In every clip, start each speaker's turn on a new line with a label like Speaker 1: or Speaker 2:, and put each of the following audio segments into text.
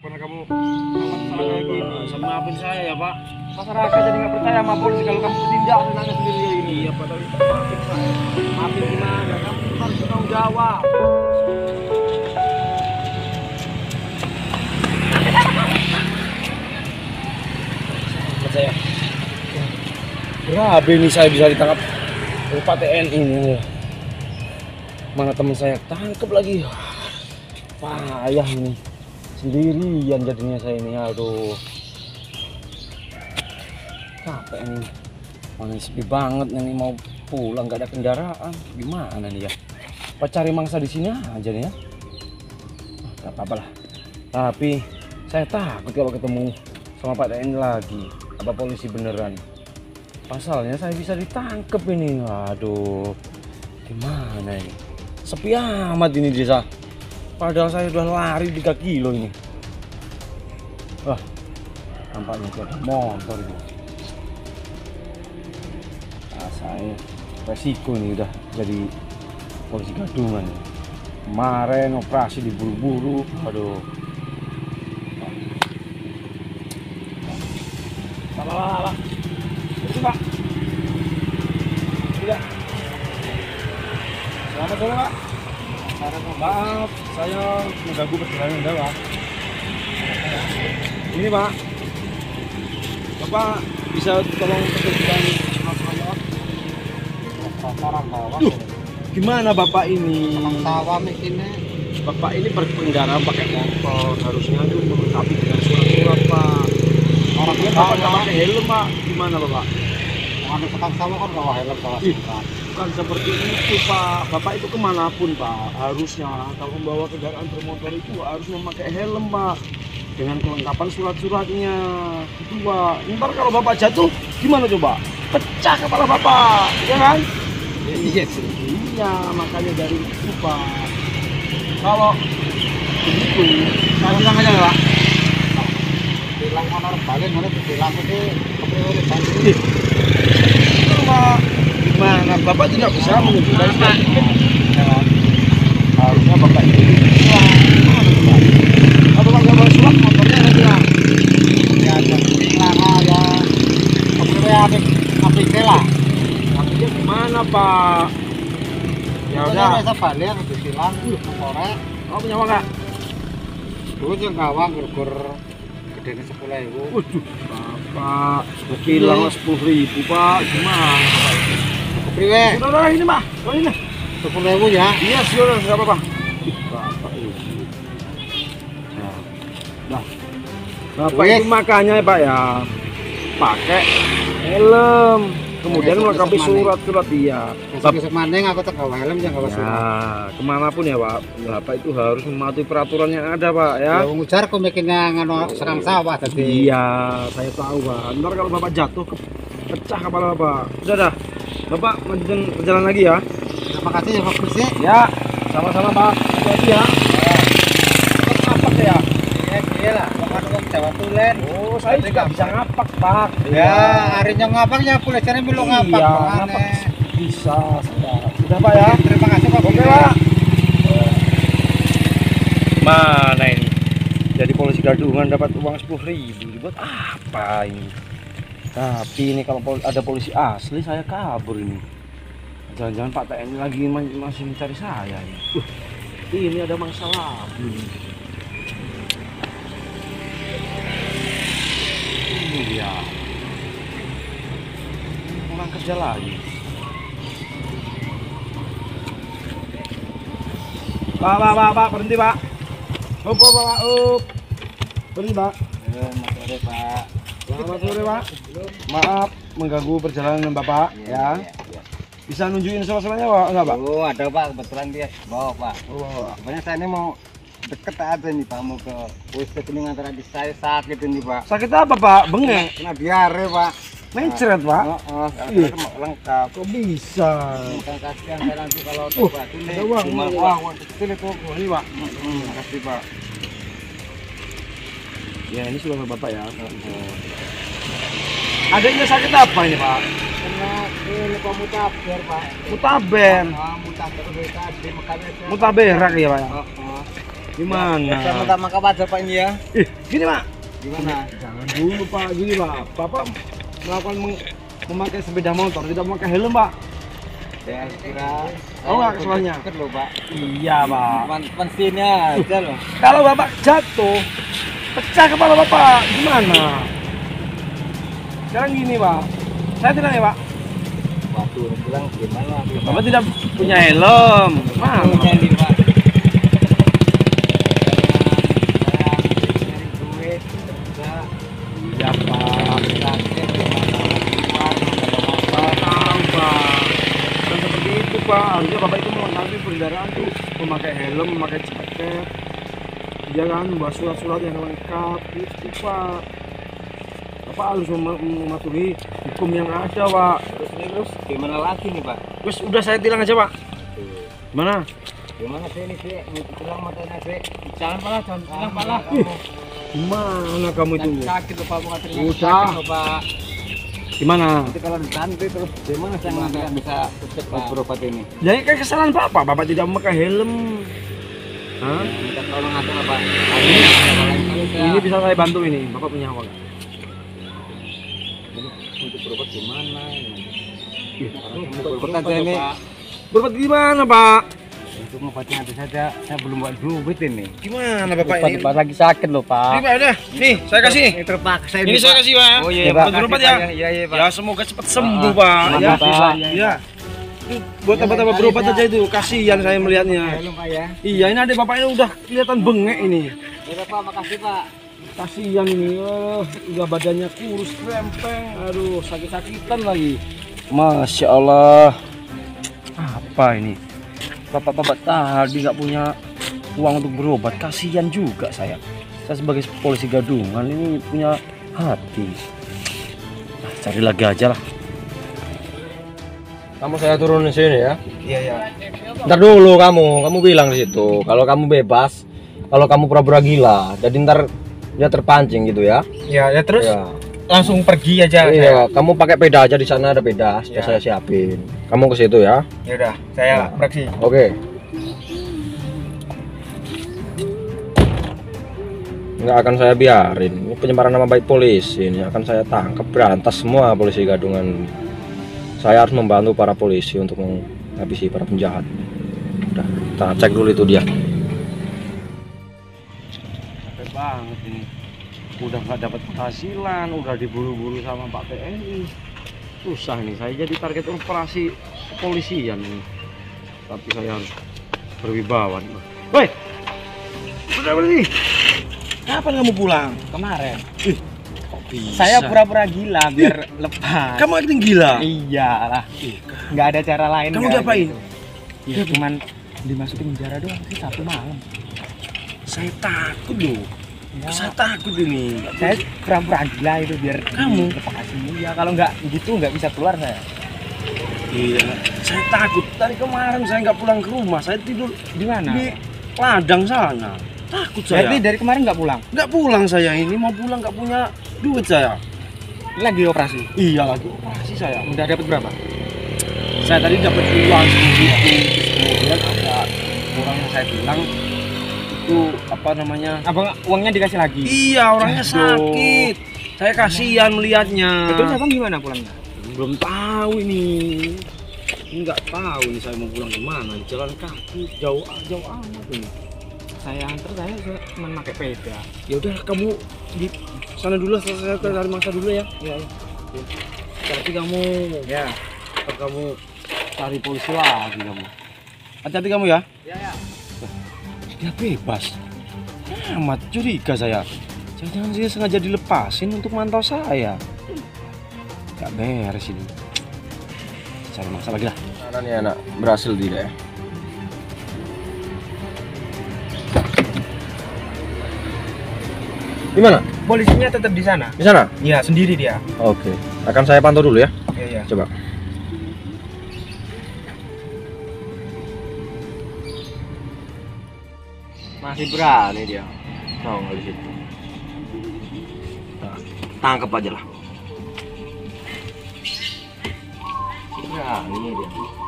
Speaker 1: Pernah kamu gini?
Speaker 2: Sama maafin saya ya Pak.
Speaker 1: Masyarakat jadi nggak percaya sama polisi kalau kamu tindak anaknya sendiri kayak gini.
Speaker 2: Iya Pak, tapi maafin saya.
Speaker 1: Maafin gimana? Kamu harus bertanggung jawab.
Speaker 2: Saya. Berapa ini saya bisa ditangkap Pak TNI ini? Mana teman saya tangkap lagi? Payah ini. Sendirian jadinya saya ini. Aduh. Capek nih. Mana sepi banget nih mau pulang nggak ada kendaraan. Gimana nih ya? Apa cari mangsa di sini aja nih ya? Ah, Gak apa-apa lah. Tapi saya takut kalau ketemu sama Pak TNI lagi. Apa polisi beneran? Pasalnya saya bisa ditangkap ini. Aduh, gimana ini? Sepi amat ini desa. Padahal saya udah lari 3 kilo ini. Wah, nampaknya itu ada motor itu. Rasanya resiko nih udah jadi polisi gadungan. Kemarin operasi diburu-buru. Aduh, Pak. Tidak. Selamat sore, Pak. Maaf, saya mengganggu perjalanan Anda, Pak. Ini, Pak. Bapak bisa tolong petunjukkan?
Speaker 1: Orang bawah.
Speaker 2: Duh. Gimana Bapak ini?
Speaker 1: Sawah mikirnya.
Speaker 2: Bapak ini berkendara pakai motor, harusnya itu melengkapi dengan surat-surat, Pak.
Speaker 1: Orang
Speaker 2: Ini Bapak nggak pakai helm, Pak. Gimana, Bapak?
Speaker 1: Sawah kan bawa helm singkat.
Speaker 2: Bukan seperti itu Pak. Bapak itu ke mana pun Pak. Harusnya kalau membawa kendaraan bermotor itu harus memakai helm Pak. Dengan kelengkapan surat-suratnya. Itu Pak. Ntar kalau Bapak jatuh gimana coba? Pecah kepala Bapak. Ya kan?
Speaker 1: Iya.
Speaker 2: Iya makanya dari itu Pak. Kalau begitu saya bilang aja ya Pak.
Speaker 1: Bilang motor balik mana bilang itu balik.
Speaker 2: Ih. Itu, Pak. Gimana? Bapak tidak bisa itu. Ya? Harusnya Bapak itu? Kalau Bapak nggak bawa surat motornya ada bilang.
Speaker 1: Ya ada bilang ya. Ada
Speaker 2: gimana Pak? Ya
Speaker 1: Udah bisa balik itu bilang sore.
Speaker 2: Kamu punya uang nggak?
Speaker 1: Dulu yang gawang gur-gur gedenya sepuluh ribu.
Speaker 2: Waduh, Bapak, sepuluh ribu Pak, gimana? Sudah, ini oh ini.
Speaker 1: sepuluh ribu ya.
Speaker 2: Iya, sudah, nggak apa-apa. Ih, Bapak ini. Nah, Nah, Bapak itu makanya Pak ya pakai helm, kemudian melengkapi
Speaker 1: surat-surat
Speaker 2: dia.
Speaker 1: Besok maning aku tak bawa helm jangan
Speaker 2: Ya,
Speaker 1: surat.
Speaker 2: ke mana pun ya Pak, Bapak itu harus mematuhi peraturan yang ada Pak ya.
Speaker 1: Ya ngujar aku mikirnya ngano serang sawah tadi.
Speaker 2: Iya, saya tahu Pak. Ntar kalau Bapak jatuh, pecah kepala Bapak. Sudah dah, Bapak lanjutkan perjalanan lagi ya.
Speaker 1: Terima kasih ya Pak Kursi.
Speaker 2: Ya, sama-sama Pak. Hati-hati ya. Apa ya?
Speaker 1: Ya iya lah, bukan uang Jawa Tulen.
Speaker 2: Oh, saya juga bisa ngapak Pak.
Speaker 1: Ya, harinya ngapaknya boleh cari belum ngapak.
Speaker 2: Iya, ngapak bisa. Sudah, sudah Pak ya.
Speaker 1: Terima kasih Pak
Speaker 2: Oke
Speaker 1: Kursi.
Speaker 2: Pak. Mana ini? Jadi polisi gadungan dapat uang sepuluh ribu dibuat apa ini? Tapi ini kalau ada polisi asli saya kabur ini. Jangan-jangan Pak TNI lagi ma- masih mencari saya ini. Uh, ini ada masalah ini. Iya. Pulang kerja lagi. Pak, pak, pak, pak, berhenti pak. Up, up, pak, up. Berhenti pak.
Speaker 1: Sore Pak.
Speaker 2: Selamat sore pak. Maaf mengganggu perjalanan bapak ya. Bisa nunjukin surat-suratnya pak? Enggak pak?
Speaker 1: Oh ada Pak, kebetulan dia bawa Pak.
Speaker 2: Oh,
Speaker 1: Sebenarnya saya ini mau deket aja nih Pak, mau ke ini antara di saya sakit ini Pak.
Speaker 2: sakit apa pak? Bengek?
Speaker 1: Kena diare Pak.
Speaker 2: Mencret pak?
Speaker 1: Oh,
Speaker 2: Iya.
Speaker 1: mau lengkap.
Speaker 2: Kok bisa?
Speaker 1: Bukan kasihan saya nanti kalau
Speaker 2: Uh,
Speaker 1: Pak ini.
Speaker 2: ada uang,
Speaker 1: Cuma
Speaker 2: uang,
Speaker 1: kecil itu.
Speaker 2: Ini pak.
Speaker 1: Hmm, makasih Pak.
Speaker 2: Ya ini surat bapak ya. Adanya sakit apa ini pak?
Speaker 1: Kena ini komutaber Pak.
Speaker 2: Mutaben.
Speaker 1: Ah, mutaber makanya.
Speaker 2: Mutaberak ya pak ya?
Speaker 1: Oh, oh.
Speaker 2: Gimana?
Speaker 1: Saya minta aja Pak ini ya.
Speaker 2: Ih, gini Pak.
Speaker 1: Gimana?
Speaker 2: Jangan dulu Pak, gini Pak. Bapak melakukan meng- memakai sepeda motor tidak memakai helm Pak.
Speaker 1: Saya kira
Speaker 2: Oh, nggak keselanya?
Speaker 1: Deket loh Pak.
Speaker 2: Iya Pak.
Speaker 1: Pensinya aja loh.
Speaker 2: Kalau Bapak jatuh, pecah kepala Bapak, gimana? Sekarang gini Pak, saya tidak ya Pak.
Speaker 1: Waduh, bilang gimana?
Speaker 2: Bapak tidak punya helm.
Speaker 1: Mana? Pak.
Speaker 2: Iya Pak. Harusnya Bapak itu melengkapi pengendaraan tuh memakai helm, memakai jaket. Jangan bawa surat-surat yang lengkap itu Pak. Bapak harus mem- mematuhi hukum yang ada Pak.
Speaker 1: Terus ini terus gimana lagi nih Pak?
Speaker 2: Terus udah saya tilang aja Pak. Mana?
Speaker 1: Gimana sih ini sih? Mau pulang matanya sih? Jangan pala, jangan pulang pala.
Speaker 2: Gimana kamu itu?
Speaker 1: Sakit Pak, mau nganterin
Speaker 2: Udah.
Speaker 1: Pak.
Speaker 2: Gimana?
Speaker 1: Nanti kalau disantai terus gimana saya nggak bisa berobat ini?
Speaker 2: Jadi kayak kesalahan Bapak, Bapak tidak memakai helm. Hah?
Speaker 1: Minta tolong aja lah Pak. Ini
Speaker 2: Ini bisa saya bantu ini. Bapak punya apa
Speaker 1: untuk berobat gimana? ini?
Speaker 2: Ih,
Speaker 1: Berobat ini.
Speaker 2: Berobat gimana Pak?
Speaker 1: Untuk ngobatnya nanti saja, saya belum buat duit ini.
Speaker 2: Gimana Bapak ini?
Speaker 1: obat lagi sakit loh
Speaker 2: Ini
Speaker 1: Pak.
Speaker 2: Pak udah. Nih, saya kasih.
Speaker 1: Ini terpaksa
Speaker 2: Ini saya kasih Pak.
Speaker 1: Oh iya,
Speaker 2: Iya,
Speaker 1: Pak.
Speaker 2: Pak. Berobat ya.
Speaker 1: Iya iya Pak.
Speaker 2: Ya semoga cepat sembuh
Speaker 1: Ah,
Speaker 2: Pak.
Speaker 1: terima
Speaker 2: Ya.
Speaker 1: kasih, Pak.
Speaker 2: Ya. Buat obat-obat berobat aja itu. Kasihan saya melihatnya.
Speaker 1: Pak ya.
Speaker 2: Iya, ini ada Bapak ini udah kelihatan bengek ini.
Speaker 1: Ya Pak, makasih Pak.
Speaker 2: Kasihan ini, oh, udah badannya kurus krempeng, aduh sakit-sakitan lagi. Masya Allah, apa ini? Bapak-bapak tadi nggak punya uang untuk berobat, kasihan juga saya. Saya sebagai polisi gadungan ini punya hati. Nah, cari lagi aja lah.
Speaker 3: Kamu saya turunin sini ya.
Speaker 2: Iya ya.
Speaker 3: Ntar dulu kamu, kamu bilang di situ. Kalau kamu bebas, kalau kamu pura-pura gila, jadi ntar dia terpancing gitu ya.
Speaker 1: Ya, ya terus
Speaker 3: Ya.
Speaker 1: langsung pergi aja.
Speaker 3: Iya, kamu pakai peda aja di sana ada peda, sudah
Speaker 1: Ya.
Speaker 3: saya siapin. Kamu ke situ ya.
Speaker 1: Ya udah, saya
Speaker 3: Ya.
Speaker 1: pergi.
Speaker 3: Oke. Nggak akan saya biarin. Ini pencemaran nama baik polisi. Ini akan saya tangkap berantas semua polisi gadungan. Saya harus membantu para polisi untuk menghabisi para penjahat. Udah, kita cek dulu itu dia.
Speaker 2: Capek banget ini. Udah nggak dapat penghasilan, udah diburu-buru sama Pak TNI. Susah nih, saya jadi target operasi kepolisian ini. Tapi saya harus berwibawa. nih. Woi, udah berhenti. Kapan kamu pulang?
Speaker 1: Kemarin
Speaker 2: Kok bisa?
Speaker 1: saya pura-pura gila biar lepas.
Speaker 2: Kamu acting gila.
Speaker 1: Iyalah. Nggak ada cara lain.
Speaker 2: Kamu
Speaker 1: nggak
Speaker 2: diapain?
Speaker 1: gitu. Ya cuman dimasukin penjara doang sih satu malam.
Speaker 2: Saya takut loh.
Speaker 1: Ya,
Speaker 2: Saya takut ini.
Speaker 1: saya pura-pura gila itu biar
Speaker 2: Kamu?
Speaker 1: lepas Iya, kalau nggak gitu nggak bisa keluar saya.
Speaker 2: Iya, saya takut. Dari kemarin saya nggak pulang ke rumah. Saya tidur
Speaker 1: Di mana?
Speaker 2: di ladang sana. Takut saya.
Speaker 1: Berarti dari kemarin nggak pulang.
Speaker 2: nggak pulang saya ini mau pulang nggak punya duit saya
Speaker 1: Ini lagi operasi.
Speaker 2: iya lagi operasi saya
Speaker 1: Udah dapat berapa?
Speaker 2: saya tadi dapat uang kemudian ada orang yang saya bilang itu apa namanya
Speaker 1: Abang uangnya dikasih lagi.
Speaker 2: iya orangnya
Speaker 1: Aduh.
Speaker 2: sakit saya kasihan melihatnya
Speaker 1: Terus abang gimana pulangnya?
Speaker 2: belum tahu ini Ini nggak tahu nih saya mau pulang ke mana jalan kaki jauh jauh amat ini
Speaker 1: Saya antar saya cuma pakai sepeda.
Speaker 2: ya udah kamu di sana dulu saya saya cari mangsa dulu ya
Speaker 1: Iya, iya.
Speaker 2: hati kamu
Speaker 1: Ya.
Speaker 2: Ntar kamu cari polisi lagi kamu. Hati-hati kamu ya.
Speaker 1: Iya, ya.
Speaker 2: Dia bebas. Amat curiga saya. Jangan-jangan dia sengaja dilepasin untuk mantau saya. Gak beres ini. Cari masalah lagi lah.
Speaker 3: Mana nih anak berhasil tidak ya? Gimana?
Speaker 1: Polisinya tetap di sana.
Speaker 3: Di sana?
Speaker 1: Iya, sendiri dia.
Speaker 3: Oke. Akan saya pantau dulu ya.
Speaker 1: Iya, iya.
Speaker 3: Coba.
Speaker 1: Masih berani dia. Tahu nggak di situ?
Speaker 2: Nah, tangkap aja lah.
Speaker 1: Berani dia.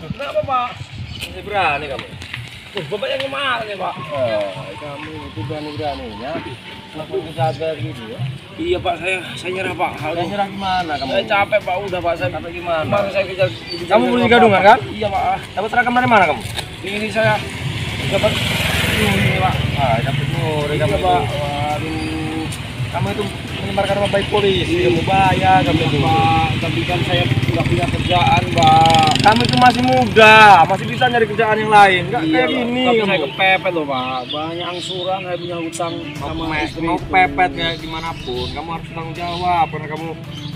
Speaker 3: Masih berani kamu.
Speaker 2: Tuh, bapak yang kemarin ya pak.
Speaker 3: Oh, kamu itu berani-beraninya melakukan kejahatan gitu ya.
Speaker 2: Iya pak, saya saya nyerah pak.
Speaker 3: Saya
Speaker 2: Aduh,
Speaker 3: nyerah gimana kamu?
Speaker 2: saya capek pak, udah pak. Saya
Speaker 3: Capek gimana?
Speaker 2: Kemarin saya kejar.
Speaker 3: Kamu polisi gadungan, kan?
Speaker 2: Iya pak.
Speaker 3: Dapat seragam dari mana kamu?
Speaker 2: Ini saya dapat ini pak.
Speaker 3: Ah, dapat nuri
Speaker 2: Iya
Speaker 3: kamu itu.
Speaker 2: pak. Waduh.
Speaker 3: Kamu itu menyebarkan nama baik polisi, kamu bahaya kamu
Speaker 2: Iya
Speaker 3: itu.
Speaker 2: tapi kan saya nggak punya kerjaan pak.
Speaker 3: Kamu itu masih muda, masih bisa nyari kerjaan yang lain. Enggak
Speaker 2: Iya,
Speaker 3: kayak gini
Speaker 2: Tapi
Speaker 3: kamu.
Speaker 2: saya kepepet loh pak. Banyak angsuran, saya punya hutang sama istri.
Speaker 3: mau pepet kayak di mana pun, kamu harus tanggung jawab karena kamu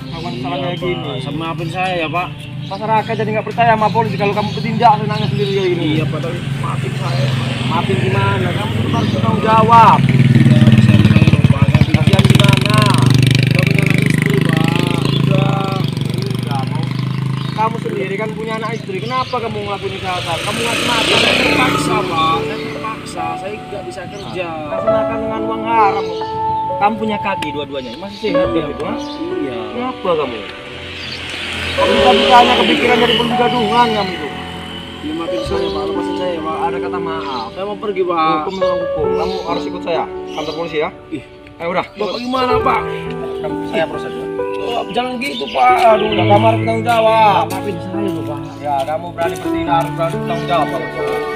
Speaker 3: melakukan kesalahan
Speaker 2: Iya,
Speaker 3: kayak gini.
Speaker 2: Sama maafin saya ya pak.
Speaker 3: Masyarakat jadi nggak percaya sama polisi kalau kamu bertindak senangnya sendiri kayak gini.
Speaker 2: Iya pak, tapi maafin saya.
Speaker 3: Maafin gimana? Kamu harus tanggung jawab.
Speaker 2: Iya, kasihan saya loh pak. Saya punya
Speaker 3: Kasihan gimana?
Speaker 2: saya punya anak istri pak. Udah.
Speaker 3: Udah mau. Kamu sendiri kan punya anak istri. Kenapa kamu ngelakuin kejahatan? Kamu ngasih makan.
Speaker 2: Saya terpaksa pak. Saya terpaksa. Saya nggak bisa kerja.
Speaker 3: Kasih makan dengan uang haram. Kamu punya kaki dua-duanya. Masih sehat kan itu?
Speaker 2: pak. Iya.
Speaker 3: Kenapa kamu? Kamu bisa hanya kepikiran dari polisi gadungan kamu itu.
Speaker 2: Ya maafin saya pak. Lepasin saya pak.
Speaker 3: Ada kata maaf.
Speaker 2: Saya mau pergi pak.
Speaker 3: Hukum dengan hukum. Kamu harus ikut saya kantor polisi ya.
Speaker 2: Ih.
Speaker 3: Ayo udah.
Speaker 2: Bapak gimana pak?
Speaker 3: Saya proses.
Speaker 2: Oh, jangan gitu pak. Aduh,
Speaker 3: Udah kamu harus bertanggung jawab.
Speaker 2: maafin saya loh pak.
Speaker 3: Ya, kamu berani bertindak harus berani bertanggung jawab kalau